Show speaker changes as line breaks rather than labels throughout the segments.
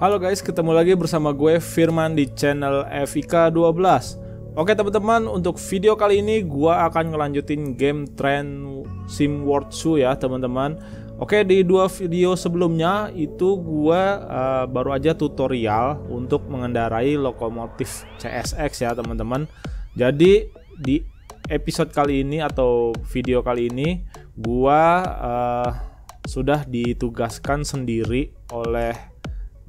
Halo guys, ketemu lagi bersama gue Firman di channel FIK 12 Oke teman-teman, untuk video kali ini gue akan ngelanjutin game Train Sim World 2 ya teman-teman Oke, di dua video sebelumnya itu gue uh, baru aja tutorial untuk mengendarai lokomotif CSX ya teman-teman. Jadi di episode kali ini atau video kali ini gue uh, sudah ditugaskan sendiri oleh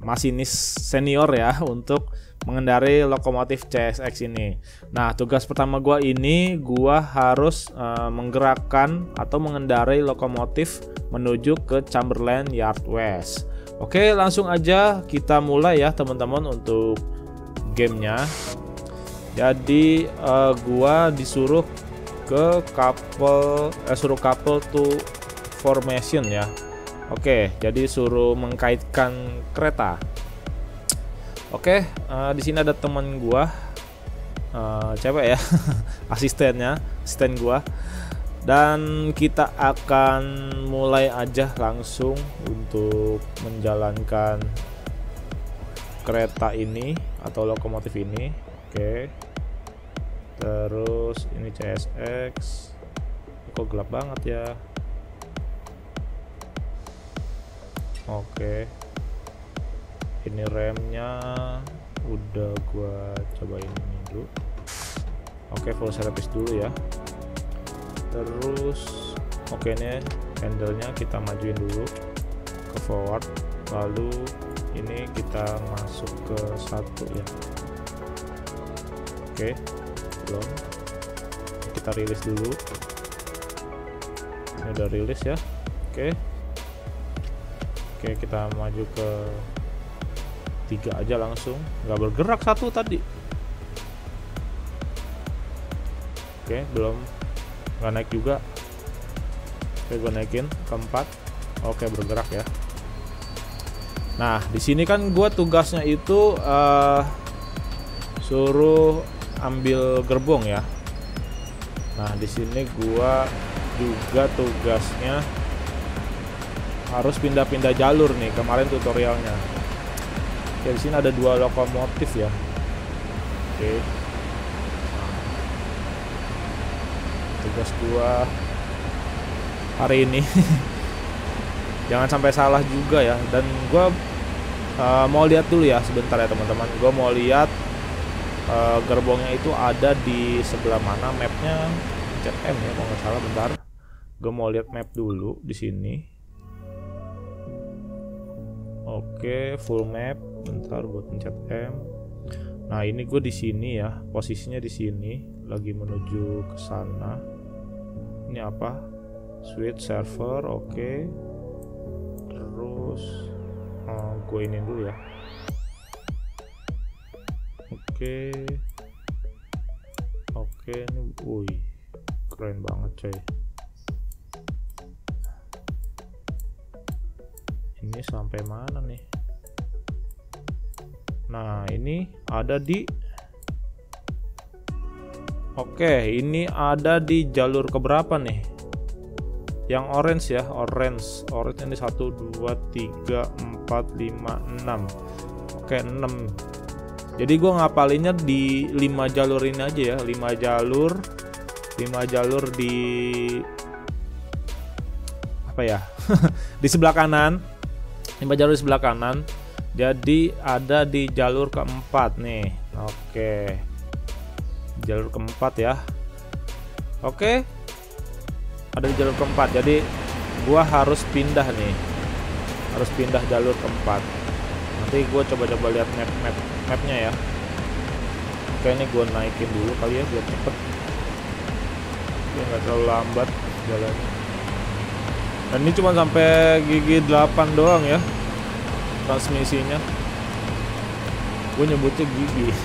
masinis senior ya untuk mengendarai lokomotif CSX ini. Nah, tugas pertama gua ini gua harus uh, menggerakkan atau mengendarai lokomotif menuju ke Chamberlain Yard West. Oke, langsung aja kita mulai ya teman-teman untuk gamenya. Jadi uh, gua disuruh ke couple eh, suruh couple to formation ya Oke, jadi suruh mengkaitkan kereta. Oke, uh, di sini ada teman gua, uh, cewek ya, asistennya, asisten gua. Dan kita akan mulai aja langsung untuk menjalankan kereta ini atau lokomotif ini. Oke. Terus ini CSX. Kok gelap banget ya? oke ini remnya udah gua cobain ini dulu. Oke full service dulu ya. Terus oke ini handle-nya kita majuin dulu ke forward. Lalu ini kita masuk ke satu ya. Oke belum. Kita rilis dulu. Ini udah rilis ya. Oke. Oke kita maju ke tiga aja langsung. Nggak bergerak satu tadi. Oke belum. Nggak naik juga. Oke gue naikin keempat. Oke bergerak ya. Nah di sini kan gue tugasnya itu uh, suruh ambil gerbong ya. Nah di sini gue juga tugasnya harus pindah-pindah jalur nih kemarin tutorialnya ya di sini ada dua lokomotif ya. Oke. Tugas gua hari ini. Jangan sampai salah juga ya. Dan gua uh, mau lihat dulu ya sebentar ya teman-teman. Gua mau lihat uh, gerbongnya itu ada di sebelah mana mapnya. CM ya kalau nggak salah bentar. Gue mau lihat map dulu di sini Oke, full map. Bentar buat pencet M. Nah, ini gue di sini ya. Posisinya di sini, lagi menuju ke sana. Ini apa? Switch server, oke. Terus oh, gue ini dulu ya. Oke. Oke, ini wih. Keren banget, coy. Ini sampai mana nih? Nah ini ada di Oke ini ada di jalur keberapa nih? Yang orange ya orange. Orange ini 1 2 3 4 5 6 Oke 6 jadi gua ngapalinnya di 5 jalur ini aja ya. 5 jalur 5 jalur di apa ya? Di sebelah kanan lima jalur di sebelah kanan. Jadi ada di jalur keempat nih. Oke. Jalur keempat ya. Oke. Ada di jalur keempat. Jadi gua harus pindah nih. Harus pindah jalur keempat. Nanti gua coba-coba lihat map map mapnya ya. Oke ini gua naikin dulu kali ya biar cepet. Biar nggak terlalu lambat jalannya dan ini cuma sampai gigi 8 doang ya transmisinya. Gue nyebutnya gigi.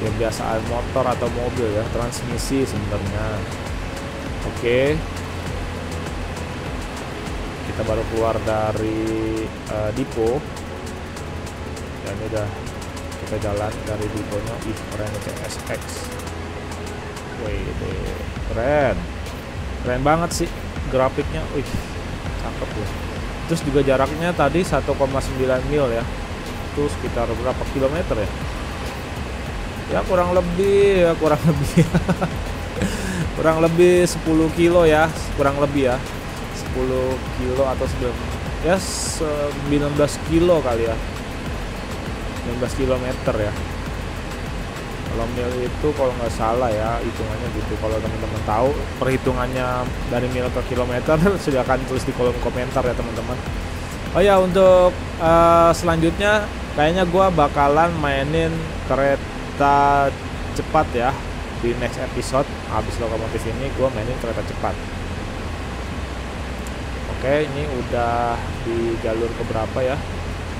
Ya biasaan motor atau mobil ya transmisi sebenarnya. Oke. Kita baru keluar dari uh, Dipo dan ini udah kita jalan dari deponya. Ih keren CSX wih keren. Keren banget sih grafiknya wih cakep ya. Terus juga jaraknya tadi 1,9 mil ya. Itu sekitar berapa kilometer ya? Ya kurang lebih ya kurang lebih. Kurang lebih 10 kilo ya kurang lebih ya. 10 kilo atau 9 ya 19 kilo kali ya. 19 kilometer ya kalau mil itu kalau nggak salah ya hitungannya gitu. Kalau teman-teman tahu perhitungannya dari mil ke kilometer silahkan tulis di kolom komentar ya teman-teman. Oh ya untuk uh, selanjutnya kayaknya gue bakalan mainin kereta cepat ya di next episode. Habis lokomotif ini gue mainin kereta cepat. Oke ini udah di jalur keberapa ya?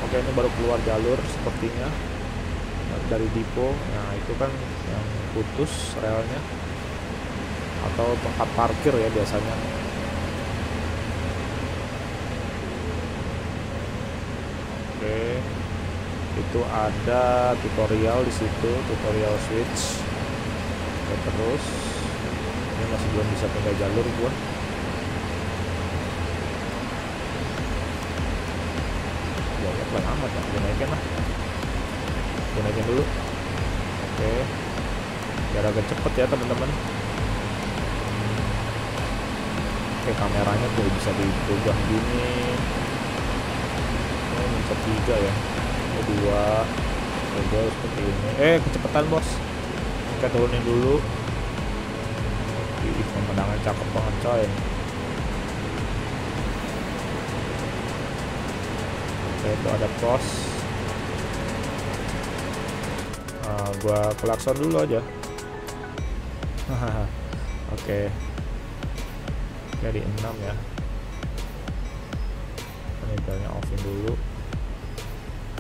Oke ini baru keluar jalur sepertinya dari depo nah itu kan yang putus relnya. Atau tempat parkir ya biasanya. Oke. Itu ada tutorial di situ tutorial switch. Oke terus. Ini masih belum bisa pindah jalur gua ya pelan amat ya naikin lah gue naikin dulu. Oke. Biar agak cepet ya teman-teman. Oke kameranya tuh bisa dipegang gini. Ini mencet tiga ya. Ini dua. Dua seperti ini. Eh kecepatan bos. Oke turunin dulu. Ih, pemandangan cakep banget coy. Oke itu ada pos gua klakson dulu aja. Oke. Jadi 6 ya. Ini belnya offin dulu.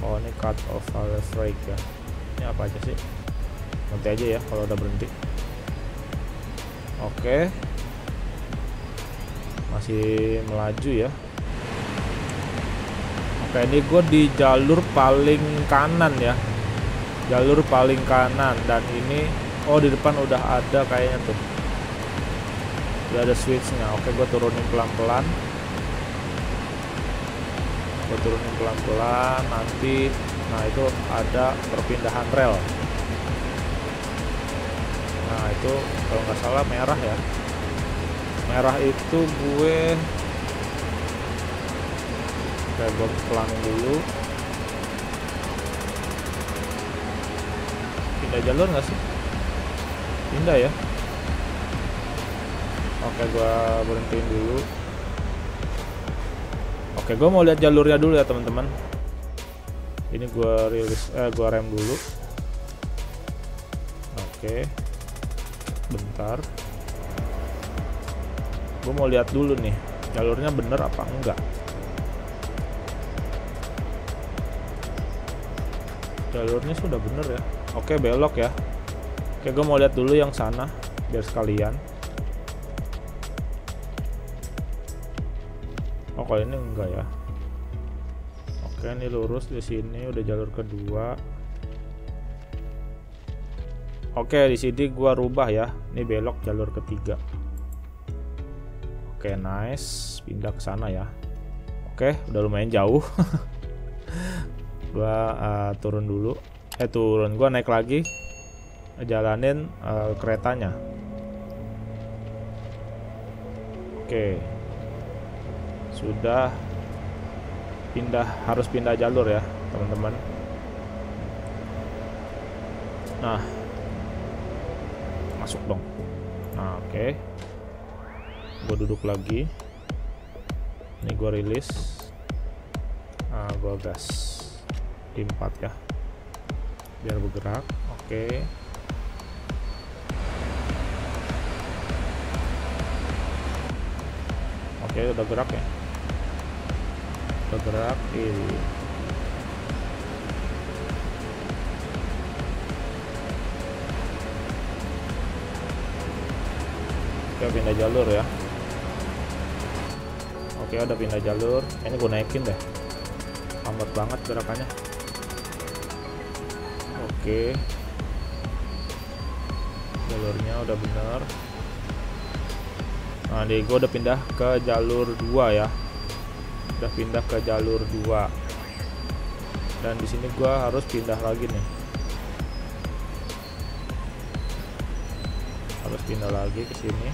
Oh ini cut off valve brake ya. Ini apa aja sih? Nanti aja ya kalau udah berhenti. Oke. Masih melaju ya. Oke ini gue di jalur paling kanan ya jalur paling kanan dan ini oh di depan udah ada kayaknya tuh. Udah ada switchnya. Oke gue turunin pelan-pelan. Gue turunin pelan-pelan nanti nah itu ada perpindahan rel. Nah itu kalau nggak salah merah ya. Merah itu gue kayak gue pelanin dulu pindah jalur nggak sih? Pindah ya. Oke gue berhentiin dulu. Oke gue mau lihat jalurnya dulu ya teman-teman. Ini gue rilis eh gue rem dulu. Oke. Bentar. Gue mau lihat dulu nih jalurnya bener apa enggak. Jalurnya sudah bener ya oke belok ya. Oke gue mau lihat dulu yang sana biar sekalian. Oh kalau ini enggak ya. Oke ini lurus di sini udah jalur kedua. Oke di sini gua rubah ya. Ini belok jalur ketiga. Oke nice. Pindah ke sana ya. Oke udah lumayan jauh. Gua uh, turun dulu eh turun. Gua naik lagi jalanin uh, keretanya. Oke. Sudah pindah harus pindah jalur ya teman-teman. Nah. Masuk dong. Nah oke. Okay. gue duduk lagi. Ini gue rilis. Nah gue gas di 4 ya biar bergerak oke. Okay. oke okay, udah gerak ya? Bergerak ini oke pindah jalur ya. Oke udah pindah jalur. Ini gue naikin deh. Lambat banget gerakannya Oke. Jalurnya udah bener. Nah, di gue udah pindah ke jalur 2 ya. Udah pindah ke jalur 2. Dan di sini gue harus pindah lagi nih. Harus pindah lagi ke sini.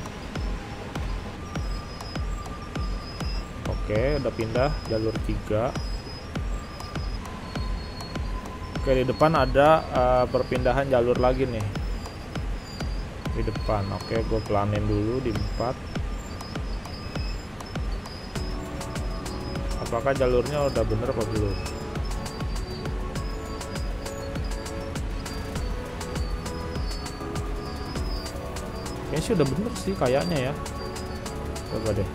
Oke, udah pindah jalur 3. Oke, di depan ada uh, perpindahan jalur lagi nih. Di depan. Oke, gue pelanin dulu di 4. apakah jalurnya udah bener apa belum kayaknya sih udah bener sih kayaknya ya coba deh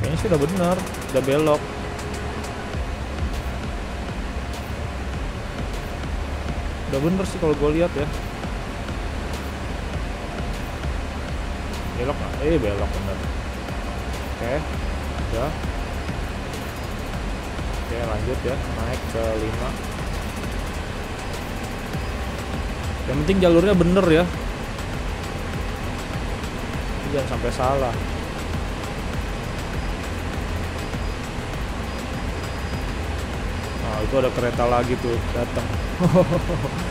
kayaknya sih udah bener udah belok udah bener sih kalau gue lihat ya. Belok eh belok bener. Oke udah. Oke lanjut ya naik ke 5 yang penting jalurnya bener ya. Jangan sampai salah. Nah itu ada kereta lagi tuh datang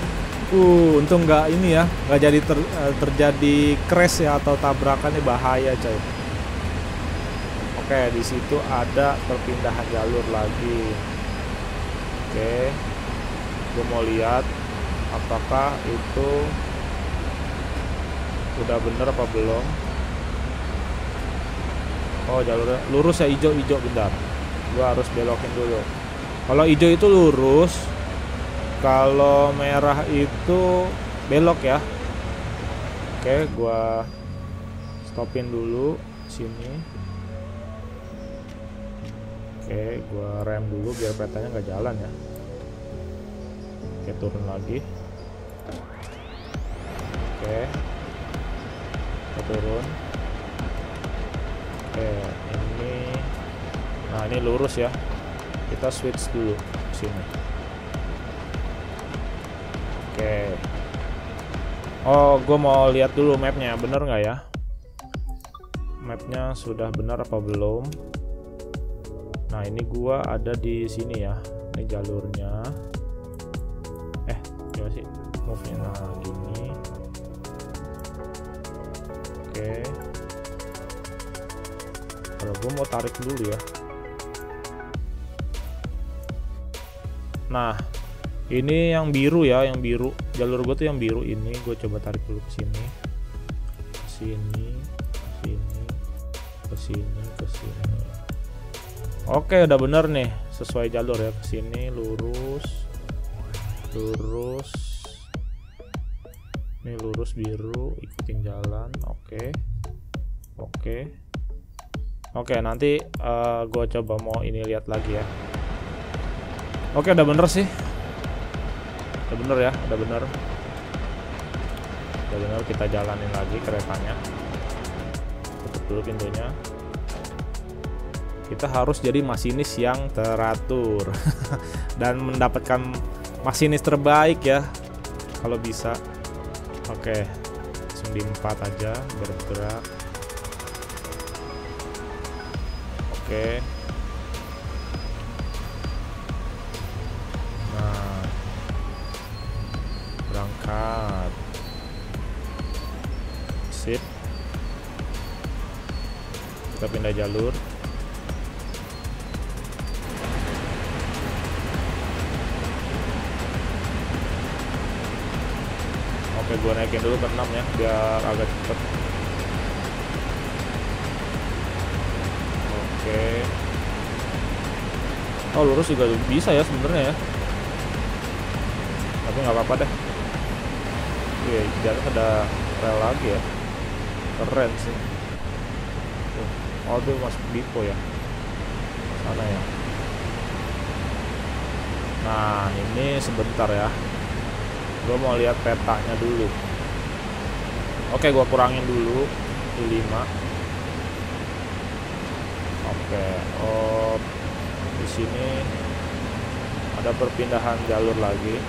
uh untung nggak ini ya nggak jadi ter, eh, terjadi crash ya atau tabrakannya bahaya coy Oke, di situ ada perpindahan jalur lagi. Oke. Gue mau lihat apakah itu udah bener apa belum. Oh, jalurnya lurus ya hijau-hijau bentar. Gue harus belokin dulu. Kalau hijau itu lurus, kalau merah itu belok ya. Oke, gue stopin dulu sini Oke, gua rem dulu biar petanya nggak jalan ya. Oke, turun lagi. Oke. Kita turun. Oke, ini Nah, ini lurus ya. Kita switch dulu sini. Oke. Oh, gue mau lihat dulu mapnya, bener nggak ya? Mapnya sudah benar apa belum? nah ini gua ada di sini ya. Ini jalurnya. Eh gimana sih? Move nya nah gini. Oke. Kalau gua mau tarik dulu ya. Nah ini yang biru ya yang biru jalur gue tuh yang biru ini gue coba tarik dulu ke sini ke sini ke sini ke sini ke sini Oke, udah bener nih, sesuai jalur ya. Ke sini lurus. Lurus. Ini lurus biru, ikutin jalan. Oke. Oke. Oke, nanti uh, eh, gue coba mau ini lihat lagi ya. Oke, udah bener sih. Udah bener ya, udah bener. Udah bener kita jalanin lagi keretanya. Tutup dulu pintunya kita harus jadi masinis yang teratur dan mendapatkan masinis terbaik ya kalau bisa oke langsung di 4 aja bergerak oke berangkat sip kita pindah jalur Oke, gue naikin dulu ke 6 ya, biar agak cepet. Oke. Oh, lurus juga bisa ya sebenarnya ya. Tapi nggak apa-apa deh. Atas ada rel lagi ya. Keren sih. Oh, itu masuk Bipo ya. Sana ya. Nah, ini sebentar ya gue mau lihat petanya dulu oke gue kurangin dulu di 5 oke oh di sini ada perpindahan jalur lagi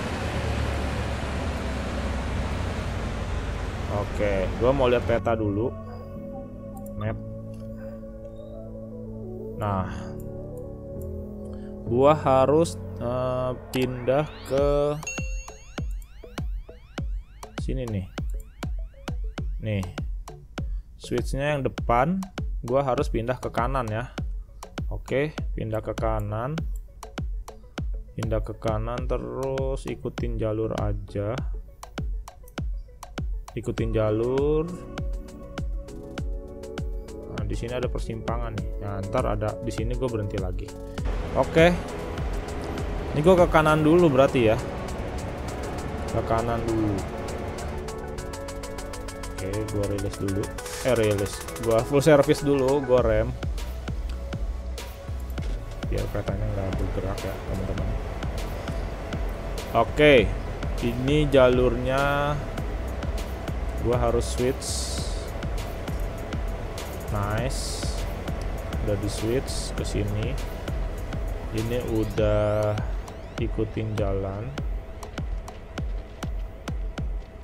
oke gua mau lihat peta dulu. Map. Nah. Gua harus uh, pindah ke sini nih. Nih. Switchnya yang depan gua harus pindah ke kanan ya. Oke pindah ke kanan. Pindah ke kanan terus ikutin jalur aja ikutin jalur. Nah di sini ada persimpangan nih. Nah, ntar ada di sini gue berhenti lagi. Oke. Ini gue ke kanan dulu berarti ya. Ke kanan dulu. Oke gue rilis dulu. Eh rilis. Gua full service dulu gua rem. Biar katanya nggak bergerak ya teman-teman. Oke. Ini jalurnya gua harus switch. Nice. Udah di switch ke sini. Ini udah ikutin jalan.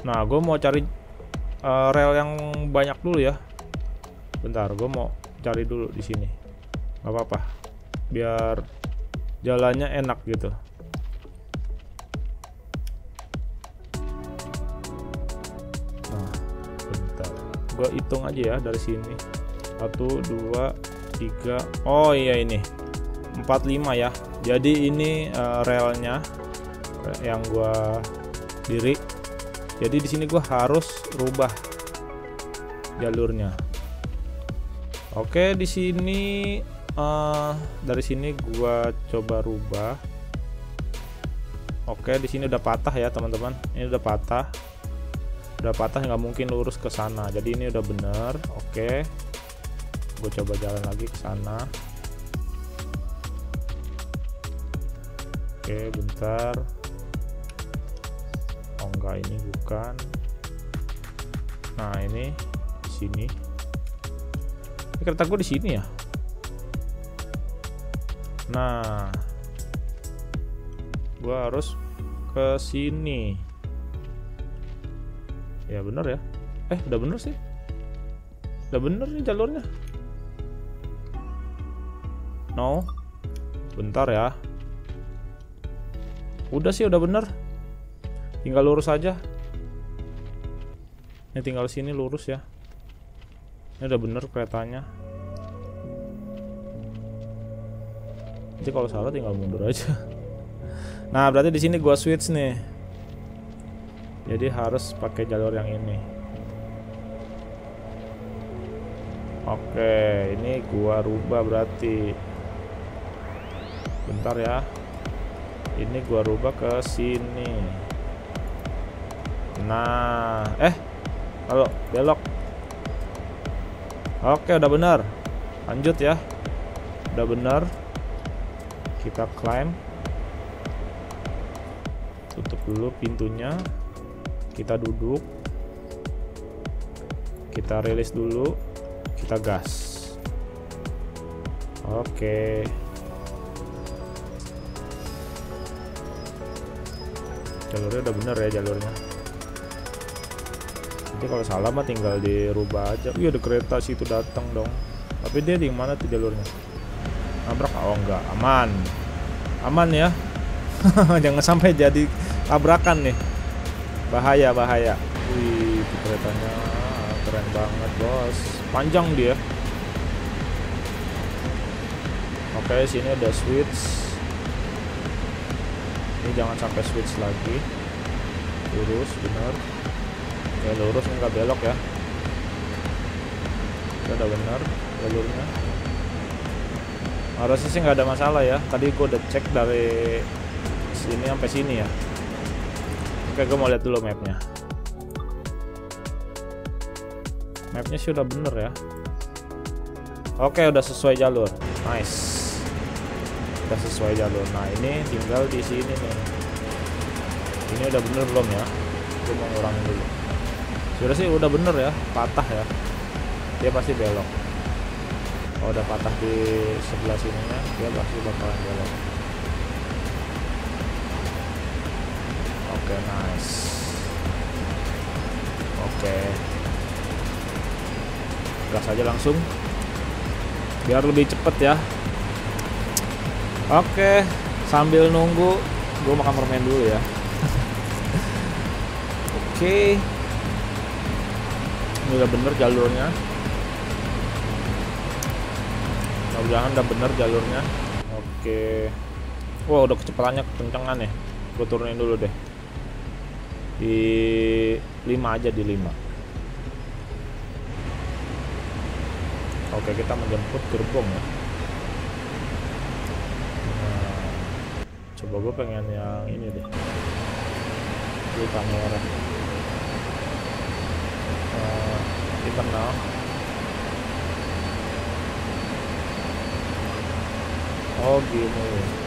Nah gue mau cari uh, rel yang banyak dulu ya. Bentar gue mau cari dulu di sini. Nggak apa-apa. Biar jalannya enak gitu gue hitung aja ya dari sini. Satu dua tiga. Oh iya ini. 45 ya. Jadi ini uh, relnya yang gua diri jadi di sini gue harus rubah jalurnya. Oke di sini uh, dari sini gue coba rubah. Oke di sini udah patah ya teman-teman. Ini udah patah udah patah nggak mungkin lurus ke sana. Jadi ini udah bener oke. Gue coba jalan lagi ke sana. Oke bentar. Enggak ini bukan. Nah ini di sini. Ini kereta gue di sini ya? Nah gue harus ke sini ya bener ya. Eh udah bener sih. Udah bener nih jalurnya. No. Bentar ya. Udah sih udah bener tinggal lurus aja. Ini tinggal sini lurus ya. Ini udah bener keretanya. Nanti kalau salah tinggal mundur aja. Nah berarti di sini gua switch nih jadi harus pakai jalur yang ini oke ini gua rubah berarti bentar ya ini gua rubah ke sini Nah, eh, halo, belok. Oke, udah benar. Lanjut ya. Udah benar. Kita climb. Tutup dulu pintunya. Kita duduk. Kita rilis dulu. Kita gas. Oke. Jalurnya udah bener ya jalurnya. Nanti kalau salah mah tinggal dirubah aja. Iya ada kereta situ datang dong. Tapi dia di mana tuh jalurnya? Nabrak? Oh enggak. Aman. Aman ya. Jangan sampai jadi tabrakan nih bahaya bahaya. Wih keretanya keren banget bos. Panjang dia. Oke sini ada switch. Ini jangan sampai switch lagi. Lurus benar ya lurus nggak belok ya. Udah benar jalurnya. Harusnya sih nggak ada masalah ya. Tadi gue udah cek dari sini sampai sini ya oke gue mau lihat dulu mapnya. Mapnya sih udah bener ya. Oke udah sesuai jalur. Nice. Udah sesuai jalur. Nah ini tinggal di sini nih. Ini udah bener belum ya? Gue mau ngurangin dulu. Sudah sih udah bener ya patah ya. Dia pasti belok. Kalau udah patah di sebelah sininya dia pasti bakalan belok Oke, nice. Oke. Gas aja langsung. Biar lebih cepet ya. Oke, sambil nunggu gue makan permen dulu ya. Oke. Ini udah bener jalurnya. Mudah-mudahan udah bener jalurnya. Oke. Wah, udah kecepatannya kekencangan ya. Gue turunin dulu deh. Di 5 aja di 5. Oke, kita menjemput gerbong ya. Nah, coba gue pengen yang ini deh. Di kamera. Uh, internal. Oh gini.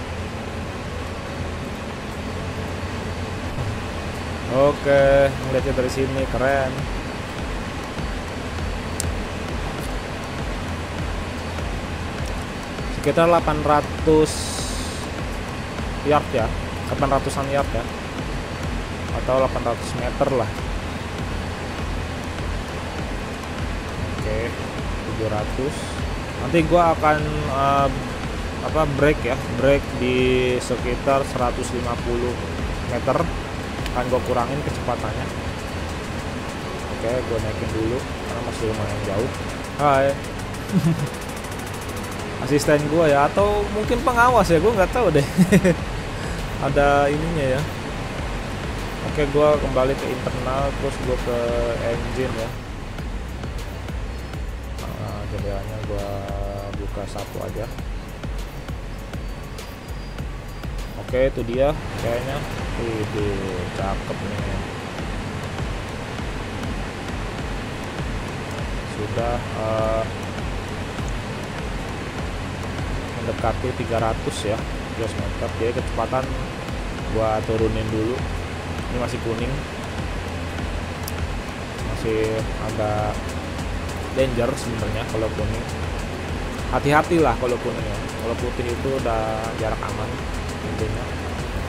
Oke, ngeliatnya dari sini keren. Sekitar 800 yard ya, 800an yard ya, atau 800 meter lah. Oke, 700. Nanti gua akan uh, apa break ya, break di sekitar 150 meter akan gue kurangin kecepatannya. Oke gue naikin dulu karena masih lumayan jauh. Hai. Asisten gue ya atau mungkin pengawas ya gue nggak tahu deh. Ada ininya ya. Oke gue kembali ke internal terus gue ke engine ya. Nah, jendelanya gue buka satu aja Oke itu dia kayaknya. Wih cakep nih. Sudah uh, Mendekati 300 ya 300 meter Jadi kecepatan Gua turunin dulu. Ini masih kuning. Masih agak Danger sebenarnya kalau kuning. Hati-hati lah kalau kuning ya. Kalau putih itu udah jarak aman intinya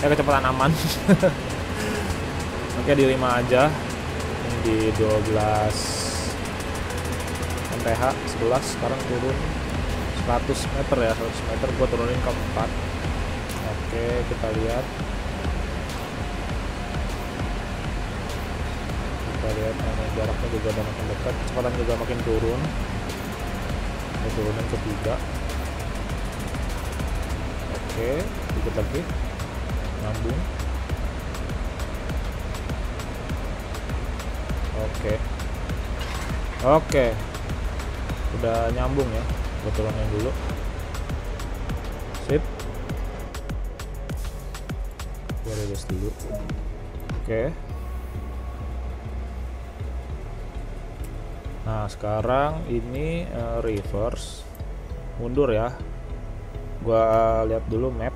ya kecepatan aman. Oke di 5 aja. Ini di 12 MPH 11 sekarang turun 100 meter ya 100 meter. Gue turunin ke 4 oke kita lihat. Kita lihat nah, jaraknya juga udah makin dekat. Kecepatan juga makin turun. Kita turunin ke 3 oke dikit lagi. Nyambung. Oke. Oke. Udah nyambung ya gue turunin dulu. Sip. Gue rilis dulu. Oke. Nah sekarang ini uh, reverse. Mundur ya. Gua lihat dulu map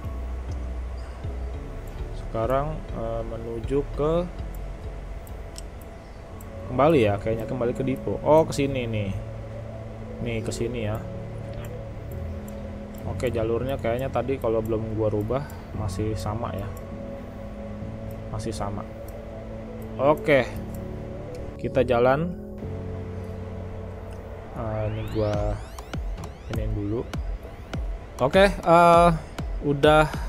sekarang uh, menuju ke kembali ya kayaknya kembali ke Dipo oh ke sini nih. Nih ke sini ya. Oke jalurnya kayaknya tadi kalau belum gua rubah masih sama ya. Masih sama. Oke. Kita jalan. Uh, ini gua ini dulu. Oke, uh, udah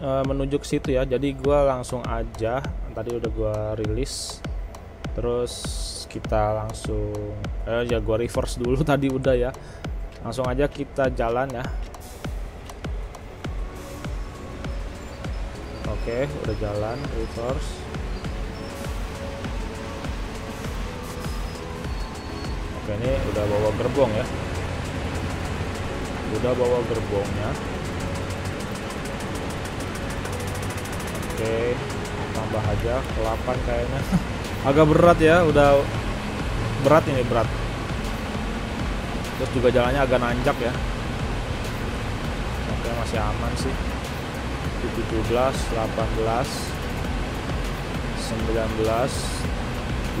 uh, menuju ke situ ya. Jadi gue langsung aja. Tadi udah gue rilis. Terus kita langsung, eh ya gue reverse dulu tadi udah ya. Langsung aja kita jalan ya. Oke, udah jalan reverse. Oke, ini udah bawa gerbong ya udah bawa gerbongnya oke tambah aja ke 8 kayaknya. Agak berat ya udah berat ini berat. Terus juga jalannya agak nanjak ya. Oke masih aman sih. 17 18 19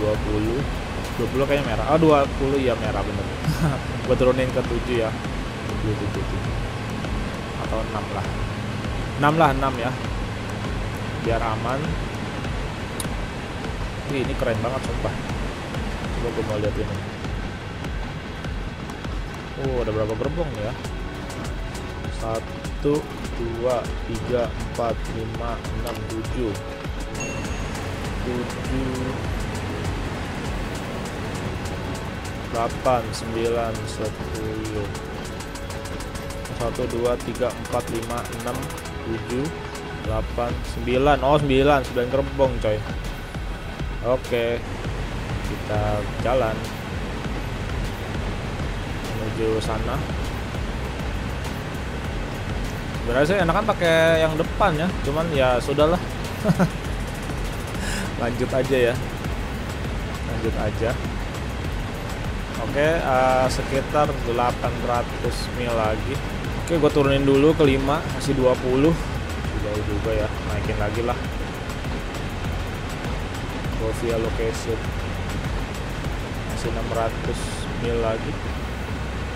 20 20 kayaknya merah. Ah 20 ya merah bener. Gue turunin ke 7 ya. 7 atau 6 lah. 6 lah 6 ya biar aman Wih, ini keren banget sumpah. Coba gue mau lihat ini. Oh, ada berapa gerbong ya? Satu, dua, tiga, empat, lima, enam, tujuh, tujuh, delapan, sembilan, sepuluh, satu, dua, tiga, empat, lima, enam, tujuh, delapan, sembilan. Oh, sembilan, sembilan gerbong, coy. Oke, kita jalan menuju sana. Sebenarnya sih enakan pakai yang depan ya, cuman ya sudahlah. Lanjut aja ya. Lanjut aja. Oke, uh, sekitar 800 mil lagi. Oke, gue turunin dulu ke 5, masih 20. Jauh juga ya, naikin lagi lah. Go via location masih 600 mil lagi.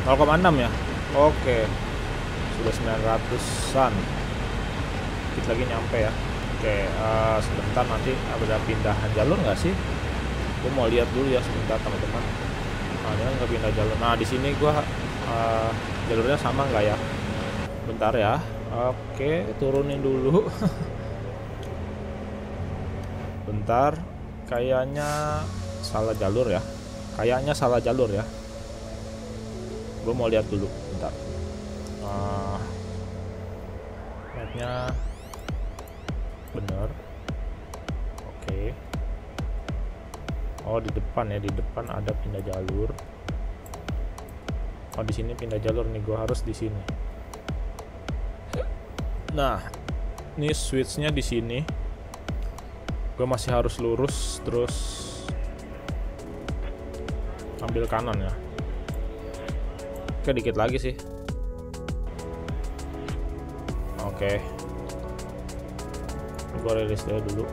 0,6 ya? Oke. Sudah 900an dikit lagi nyampe ya. Oke uh, sebentar nanti ada pindahan jalur nggak sih? Gue mau lihat dulu ya sebentar teman-teman. Nah nggak pindah jalur. Nah di sini gue uh, jalurnya sama nggak ya? Bentar ya oke turunin dulu. Bentar kayaknya salah jalur ya. Kayaknya salah jalur ya. Gue mau lihat dulu bentar. Uh, mapnya bener. Oke. Oh di depan ya di depan ada pindah jalur. Oh di sini pindah jalur nih gue harus di sini nah ini switchnya di sini. Gue masih harus lurus terus ambil kanan ya. Oke dikit lagi sih. Oke. Gue rilis dia dulu.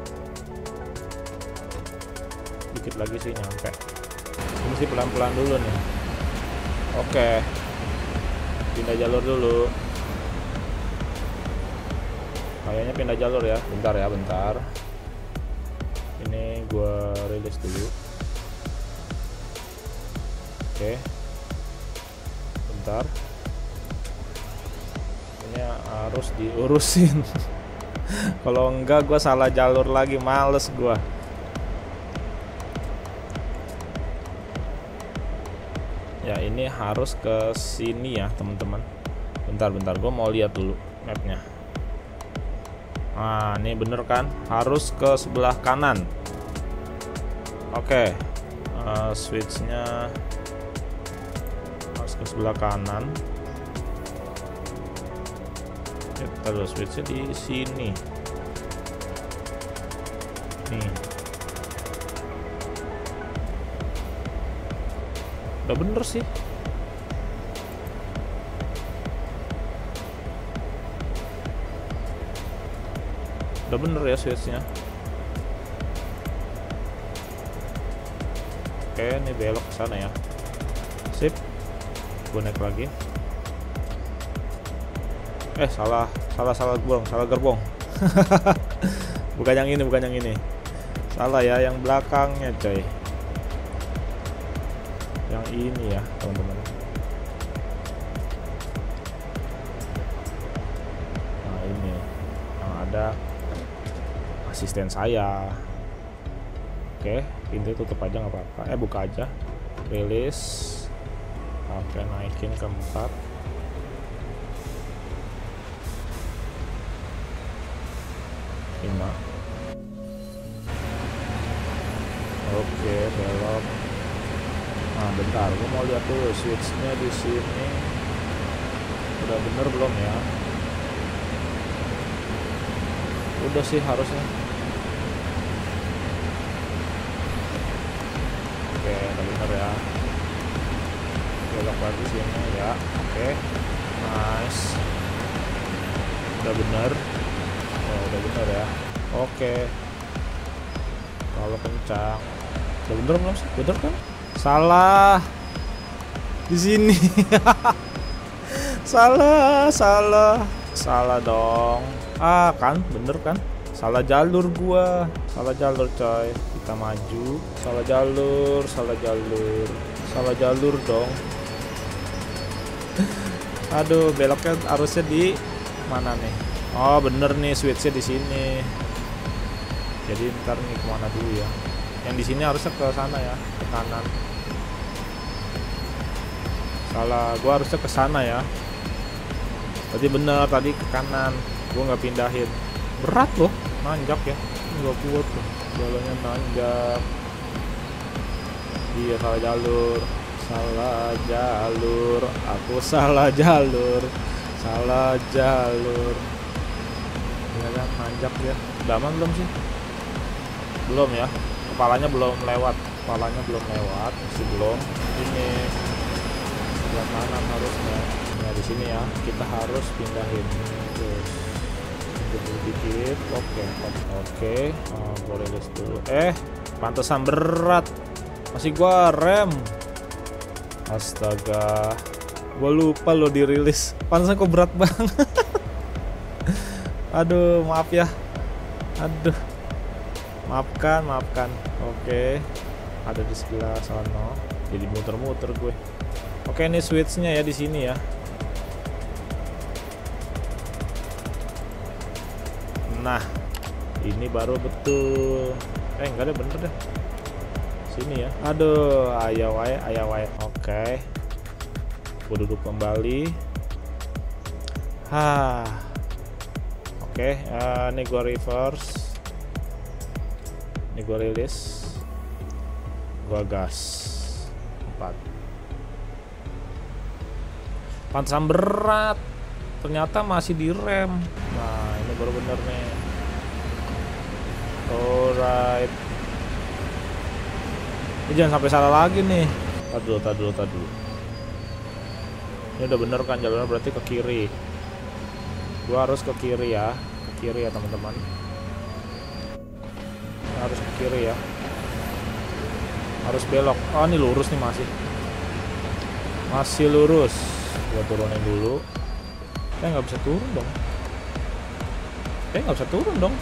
Dikit lagi sih nyampe. Ini sih pelan-pelan dulu nih. Oke. Pindah jalur dulu kayaknya pindah jalur ya. Bentar ya bentar. Ini gue rilis dulu. Oke. Bentar. Ini harus diurusin. Kalau enggak gue salah jalur lagi. Males gue ya ini harus ke sini ya teman-teman. Bentar-bentar gue mau lihat dulu mapnya Nah, ini bener kan? Harus ke sebelah kanan. Oke, okay. uh, switchnya harus ke sebelah kanan. Kita lihat switchnya di sini. Nih. Udah bener sih. Udah bener ya switchnya. Oke, ini belok ke sana ya. Sip. Gue naik lagi. Eh, salah, salah, salah gerbong, salah gerbong. bukan yang ini, bukan yang ini. Salah ya, yang belakangnya, coy. Yang ini ya, teman-teman. Asisten saya. Oke, pintu tutup aja nggak apa-apa. Eh buka aja. Rilis. Oke naikin ke 4 lima. Oke belok. Nah bentar. Gue mau lihat dulu switchnya di sini. Udah bener belum ya? Udah sih harusnya bener ya. Belok sini ya oke. Okay. nice. Udah bener. Oh, udah bener ya. Oke. Okay. kalau kencang. Udah bener belum sih? Bener kan? Salah. Di sini. Salah salah. Salah dong. Ah kan? Bener kan? Salah jalur gua. Salah jalur coy kita maju. Salah jalur salah jalur. Salah jalur dong. Aduh beloknya harusnya di mana nih? Oh bener nih switchnya di sini. Jadi ntar nih ke mana dulu ya? Yang di sini harusnya ke sana ya ke kanan. Salah gua harusnya ke sana ya. Berarti bener tadi ke kanan. Gua nggak pindahin. Berat loh nanjak ya. Nggak kuat loh balonnya nanjak iya salah jalur. Salah jalur. Aku salah jalur. Salah jalur. Ya kan nanjak ya. Udah aman belum sih? Belum ya. Kepalanya belum lewat. Kepalanya belum lewat. Masih belum. Ini. Sebelah mana harusnya. Nah di sini ya. Kita harus pindahin dulu dikit. Oke oke. Oh, gue rilis dulu eh pantesan berat. Masih gua rem. Astaga. Gua lupa lo dirilis. Pantesan kok berat banget. Aduh maaf ya. Aduh. Maafkan maafkan. Oke. Ada di sebelah sana. Jadi muter-muter gue. Oke ini switchnya ya di sini ya nah ini baru betul. Eh enggak ada bener deh. Sini ya. Aduh ayah wae oke. Gue duduk kembali. Ha oke uh, ini gue reverse. Ini gue rilis. Gue gas. 4 pantesan berat. Ternyata masih di rem nah ini baru bener nih. Alright. Ini jangan sampai salah lagi nih. Dulu tadi dulu ini udah bener kan jalurnya? Berarti ke kiri. Gua harus ke kiri ya. Ke kiri ya teman-teman. Harus ke kiri ya. Harus belok. Oh ini lurus nih masih. Masih lurus. Gua turunin dulu. Eh nggak bisa turun dong eh nggak bisa turun dong.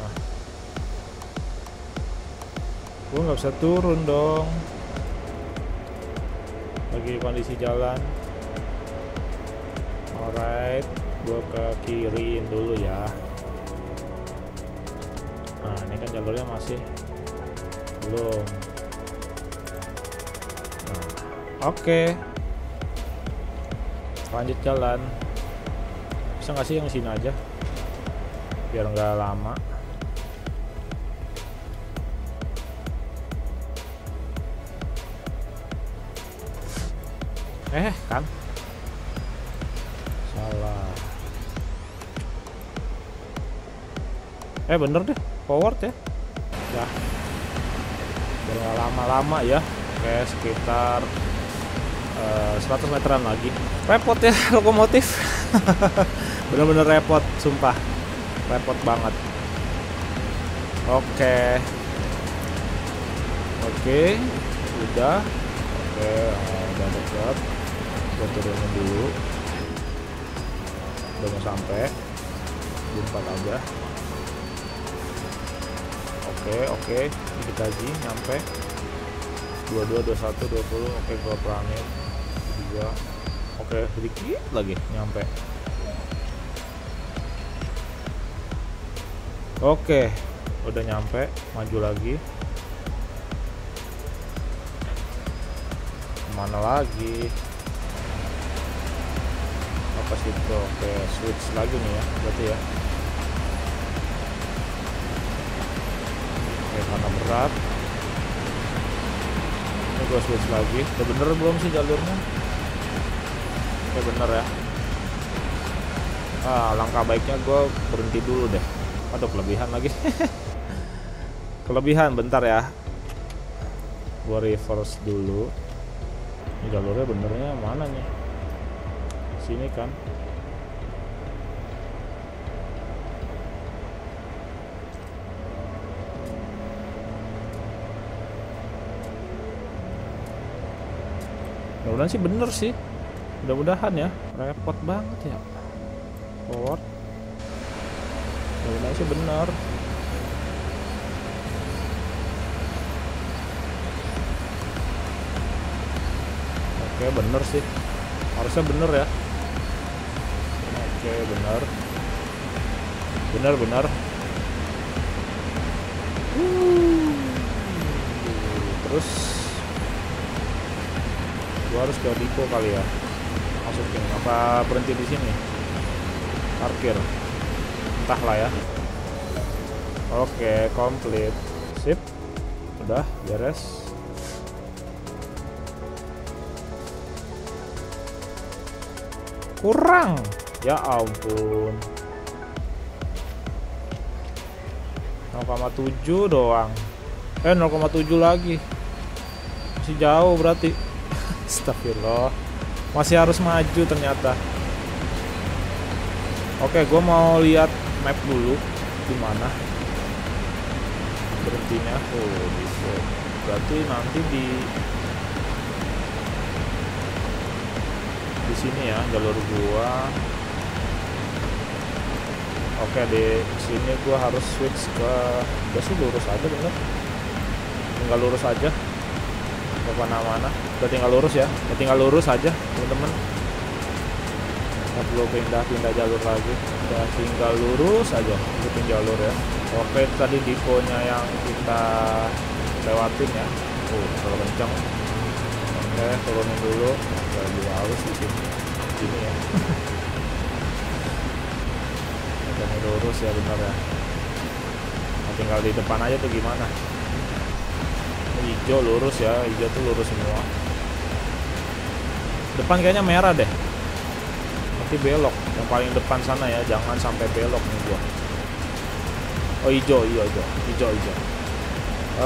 Nah. Gue nggak bisa turun dong. Lagi kondisi jalan. Alright, gue ke kiriin dulu ya. Nah, ini kan jalurnya masih belum. Nah, Oke. Lanjut jalan. Bisa nggak sih yang sini aja? Biar nggak lama. Eh kan? Salah. Eh bener deh. Forward ya? Ya nggak lama-lama ya. Oke sekitar uh, 100 meteran lagi. Repot ya lokomotif. Bener-bener repot sumpah. Repot banget. Oke. Oke udah. Oke oh, udah deket. Gue turunin dulu. Udah mau sampai. Di empat aja oke oke. Dikit lagi nyampe. 22 21 20 oke gua perangin juga oke sedikit lagi. Nyampe. Oke udah nyampe. Maju lagi. Ke mana lagi? Apa sih itu? Oke switch lagi nih ya berarti ya mana berat. Ini gue switch lagi. Udah bener belum sih jalurnya? Oke bener ya. Ah langkah baiknya gue berhenti dulu deh. Aduh kelebihan lagi. Kelebihan bentar ya. Gue reverse dulu. Ini jalurnya benernya mana nih? Sini kan mudah-mudahan sih bener sih. Mudah-mudahan ya. Repot banget ya. Forward. Mudah-mudahan sih bener. Oke bener sih. Harusnya bener ya. Oke bener. Bener bener. Terus gua harus ke Dipo kali ya. Masukin. Apa berhenti di sini? Parkir. Entahlah ya. Oke komplit sip. Udah beres. Kurang. Ya ampun. 0,7 doang. Eh 0,7 lagi. Masih jauh berarti Astagfirullah. Masih harus maju ternyata. Oke gue mau lihat map dulu. Gimana berhentinya. Oh gitu. Berarti nanti di di sini ya jalur gua. Oke di sini gua harus switch ke udah lurus aja bener. Tinggal lurus aja. Ke mana-mana udah tinggal lurus ya. Udah tinggal lurus aja teman-teman. Nggak perlu pindah-pindah jalur lagi. Udah tinggal lurus aja. Ikutin jalur ya. Oke tadi diponya yang kita lewatin ya. Oh terlalu kencang oke turunin dulu. Lagi halus di sini sini ya ini lurus ya benar ya. Nah, tinggal di depan aja tuh gimana? Hijau lurus ya. Hijau tuh lurus semua depan kayaknya merah deh. Nanti belok. Yang paling depan sana ya. Jangan sampai belok nih gua. Oh hijau iya hijau. Hijau hijau.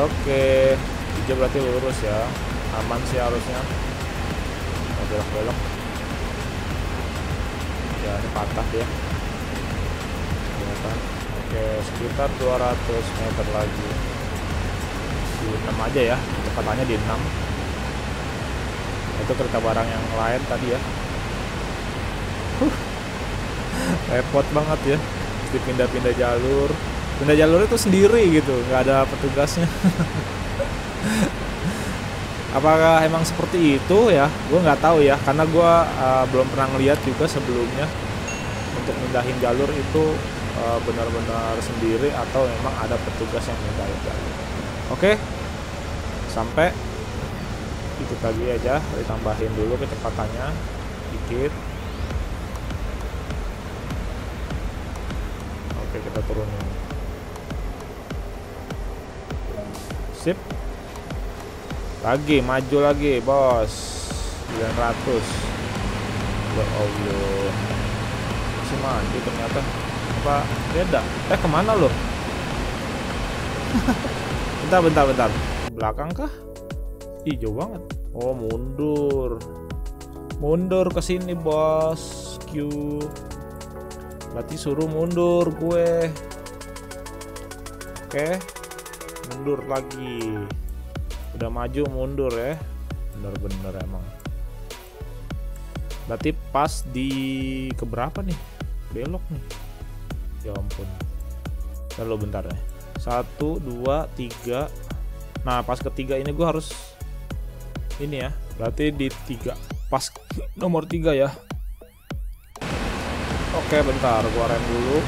Oke. Hijau berarti lurus ya. Aman sih harusnya. Belok-belok. Ya ini patah dia. Kelihatan. Oke sekitar 200 meter lagi. Di 6 aja ya. Kecepatan di 6 itu kereta barang yang lain tadi ya. Huh. repot banget ya. Mesti pindah-pindah jalur. Pindah jalur itu sendiri gitu nggak ada petugasnya. Apakah emang seperti itu ya? Gue nggak tahu ya karena gue uh, belum pernah ngeliat juga sebelumnya. Untuk mindahin jalur itu uh, benar-benar sendiri atau memang ada petugas yang mindahin jalur. Oke sampai itu lagi aja ditambahin dulu kecepatannya dikit. Oke kita turunin sip. Lagi maju lagi bos. 900 ya Allah. Masih maju ternyata. Apa beda? Eh ke mana loh bentar bentar bentar. Belakang kah? Hijau banget oh mundur. Mundur ke sini bos. Q. Berarti suruh mundur gue. Oke. Mundur lagi. Udah maju mundur ya. Bener-bener emang. Berarti pas di keberapa nih? Belok nih. Ya ampun. Lalu bentar ya. Satu dua tiga. Nah pas ketiga ini gue harus ini ya berarti di tiga. Pas nomor tiga ya. Oke bentar gua rem dulu.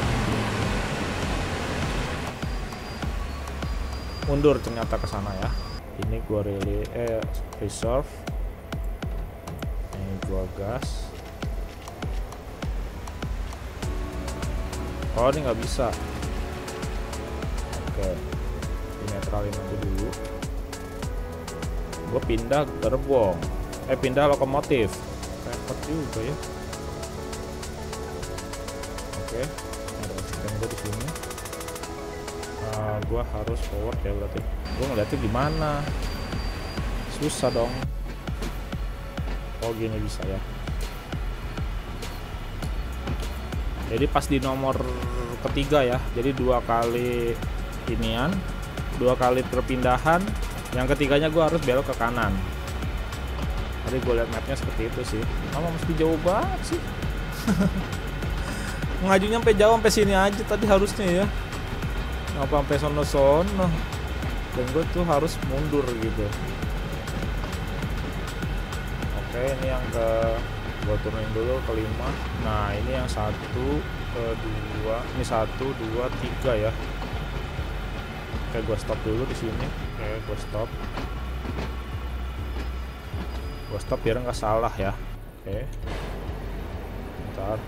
Mundur ternyata ke sana ya. Ini gua relay eh reserve. Ini gua gas. Oh ini nggak bisa. Oke dinetralin aja dulu gue pindah gerbong eh pindah lokomotif. Repot juga ya. Oke. Ada asisten gue sini. Uh, gue harus forward ya berarti. Gue ngeliatnya gimana? Susah dong. Oh gini bisa ya. Jadi pas di nomor ketiga ya jadi dua kali inian dua kali perpindahan yang ketiganya gue harus belok ke kanan. Tadi gue liat mapnya seperti itu sih. Nama mesti jauh banget sih. Ngajunya sampai jauh sampai sini aja tadi harusnya ya. Ngapa sampai sono sono dan gue tuh harus mundur gitu. Oke ini yang ke gue turunin dulu kelima nah ini yang satu kedua ini satu dua tiga ya. Oke gue stop dulu di sini oke gue stop. Gue stop biar nggak salah ya. Oke. Ntar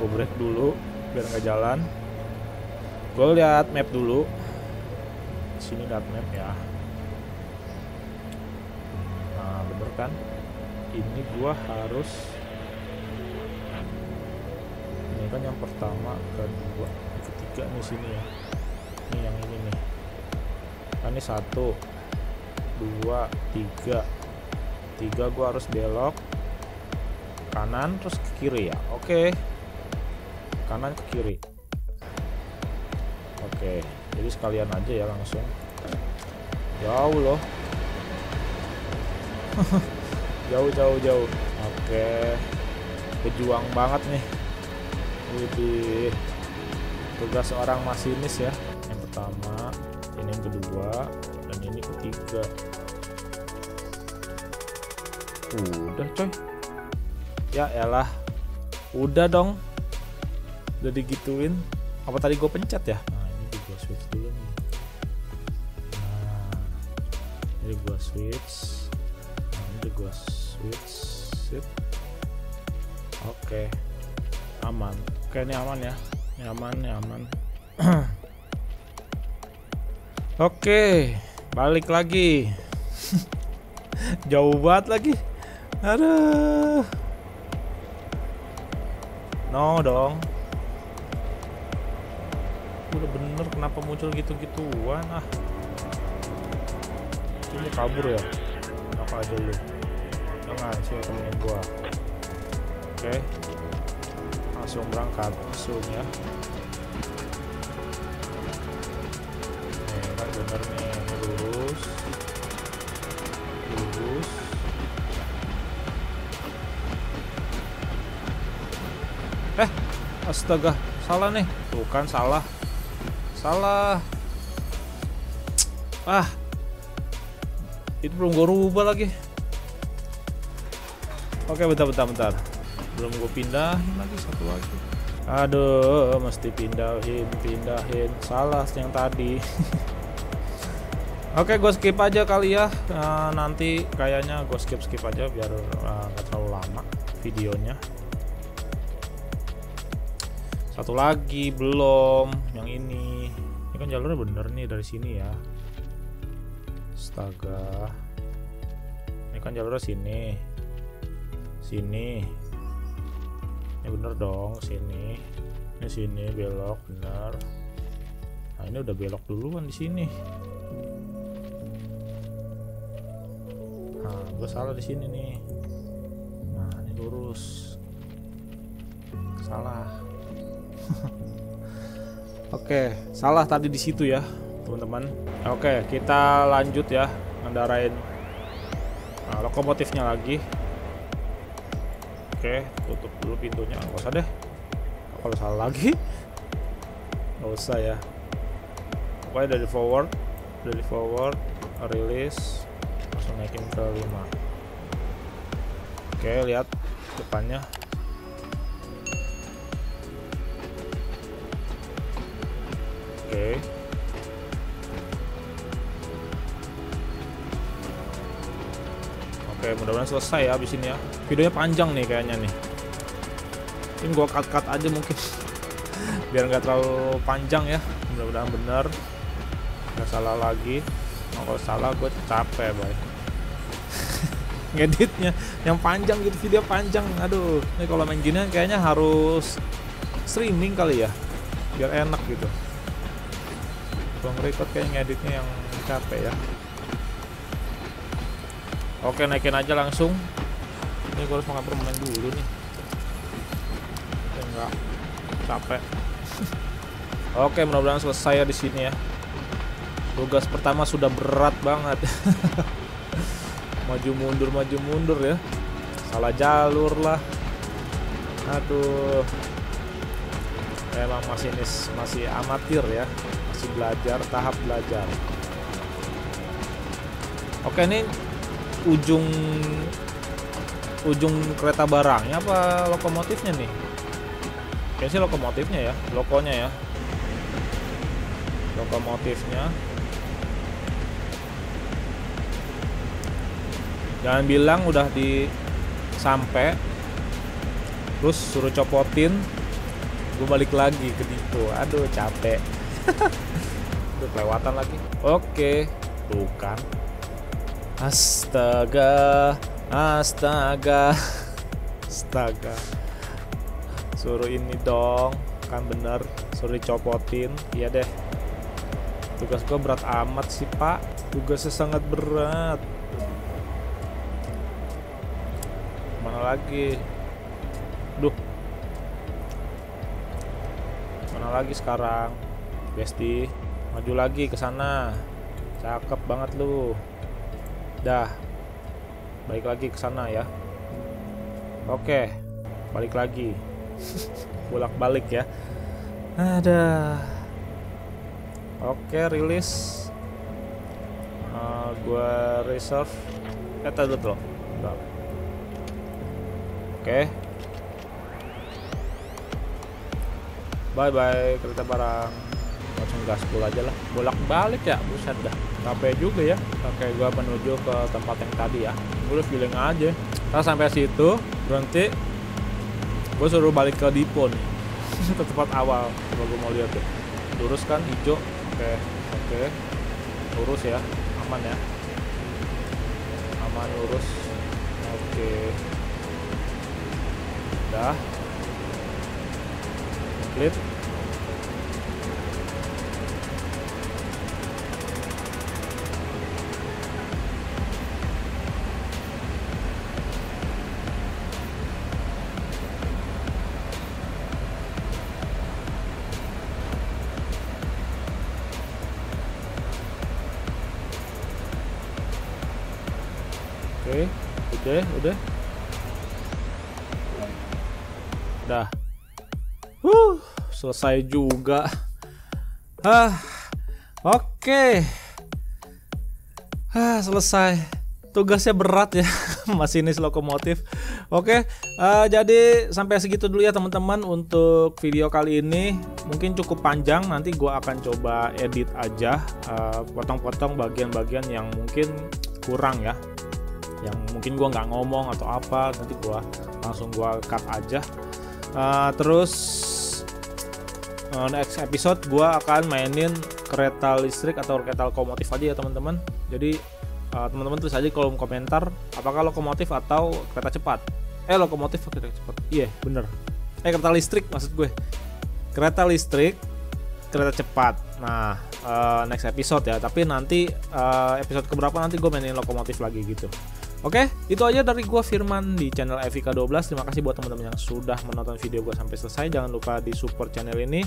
gue break dulu biar nggak jalan. Gue lihat map dulu. Sini lihat map ya. Nah bener kan? Ini gua harus ini kan yang pertama kedua ketiga nih sini ya kan ini satu dua tiga. Tiga gua harus belok kanan terus ke kiri ya. Oke. Kanan ke kiri. Oke jadi sekalian aja ya langsung. Jauh loh. Jauh jauh jauh. Oke. Pejuang banget nih. Widih. Tugas seorang masinis ya yang pertama kedua dan ini ketiga. Udah coy. Ya elah. Udah dong. Udah digituin. Apa tadi gue pencet ya? Nah ini gue switch dulu nih. Nah ini gue switch. Nah ini gue switch. Sip. Oke. Aman. Oke ini aman ya. Ini aman ini aman oke balik lagi. Jauh banget lagi. Aduh. No dong. Udah bener kenapa muncul gitu-gituan? Ah. Ini kabur ya? Apa aja lu? Jangan sih temenin gua. Oke. Langsung berangkat langsung ya astaga salah nih. Tuh kan salah. Salah. Ah. Itu belum gue rubah lagi. Oke bentar bentar bentar. Belum gue pindahin lagi satu lagi. Aduh mesti pindahin pindahin. Salah yang tadi. Oke, gue skip aja kali ya. Nah, nanti kayaknya gue skip skip aja biar nggak uh, terlalu lama videonya. Satu lagi belum, yang ini. Ini kan jalurnya bener nih dari sini ya. Astaga. Ini kan jalurnya sini. Sini. Ini bener dong, sini. Ini sini belok bener. Nah, ini udah belok duluan di sini. Nah, gue salah di sini nih. Nah, ini lurus. Salah. Oke, salah tadi di situ ya, teman-teman. Oke, kita lanjut ya ngendarain nah, lokomotifnya lagi. Oke, tutup dulu pintunya. Gak usah deh. Kalau salah lagi, nggak usah ya. Pokoknya dari forward, dari forward, release, langsung naikin ke 5 oke lihat depannya oke. Oke mudah-mudahan selesai ya abis ini ya. Videonya panjang nih kayaknya nih. Ini gua cut-cut aja mungkin. Biar nggak terlalu panjang ya. Mudah-mudahan bener. Nggak salah lagi. Oh, kalau salah gue capek boy. Ngeditnya yang panjang gitu video panjang. Aduh ini kalau main gini kayaknya harus streaming kali ya. Biar enak gitu kalau nge-record kayak ngeditnya yang capek ya. Oke naikin aja langsung. Ini gue harus makan permen dulu nih. Enggak capek. Oke mudah-mudahan selesai ya di sini ya. Tugas pertama sudah berat banget. Maju mundur maju mundur ya. Salah jalur lah. Aduh. Memang masih ini masih amatir ya masih belajar tahap belajar. Oke ini ujung ujung kereta barangnya apa lokomotifnya nih? Kayaknya sih lokomotifnya ya lokonya ya. Lokomotifnya. Jangan bilang udah di sampai terus suruh copotin gue balik lagi ke Diko aduh capek udah kelewatan lagi. Oke. Tuh kan. Astaga. Astaga. Astaga. Suruh ini dong. Kan bener. Suruh dicopotin. Iya deh. Tugas gue berat amat sih pak. Tugasnya sangat berat. Mana lagi? Duh. Mana lagi sekarang Besti maju lagi ke sana. Cakep banget lu. Dah balik lagi ke sana ya. Oke balik lagi. Bolak balik ya. Ada. Oke rilis. Uh, gua reserve. Eh tadi tuh oke. Bye bye kereta barang gaspol aja lah. Bolak balik ya buset dah. Capek juga ya. Oke gua menuju ke tempat yang tadi ya. Gue feeling aja. Kita sampai situ berhenti. Gue suruh balik ke depo nih. Ke tempat awal. Kalau gue mau lihat tuh. Lurus kan hijau. Oke oke. Lurus ya aman ya. Aman lurus. Oke. Udah complete udah, udah. Udah. Huh, selesai juga. Ah, oke. Ah, selesai. Tugasnya berat ya, masinis lokomotif. Oke, uh, jadi sampai segitu dulu ya teman-teman untuk video kali ini. Mungkin cukup panjang, nanti gua akan coba edit aja, uh, potong-potong bagian-bagian yang mungkin kurang ya yang mungkin gua nggak ngomong atau apa nanti gua langsung gua cut aja. Uh, terus uh, next episode gua akan mainin kereta listrik atau kereta lokomotif aja ya teman-teman. Jadi uh, teman-teman tulis aja kolom komentar apakah lokomotif atau kereta cepat? Eh lokomotif atau kereta cepat? Iya yeah, bener. Eh kereta listrik maksud gue. Kereta listrik kereta cepat. Nah uh, next episode ya. Tapi nanti uh, episode keberapa nanti gue mainin lokomotif lagi gitu Oke, itu aja dari gue Firman di channel Evika 12. Terima kasih buat teman-teman yang sudah menonton video gue sampai selesai. Jangan lupa di support channel ini.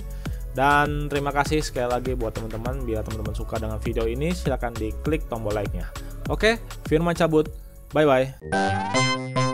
Dan terima kasih sekali lagi buat teman-teman. Bila teman-teman suka dengan video ini, silahkan diklik tombol like-nya. Oke, Firman cabut. Bye-bye.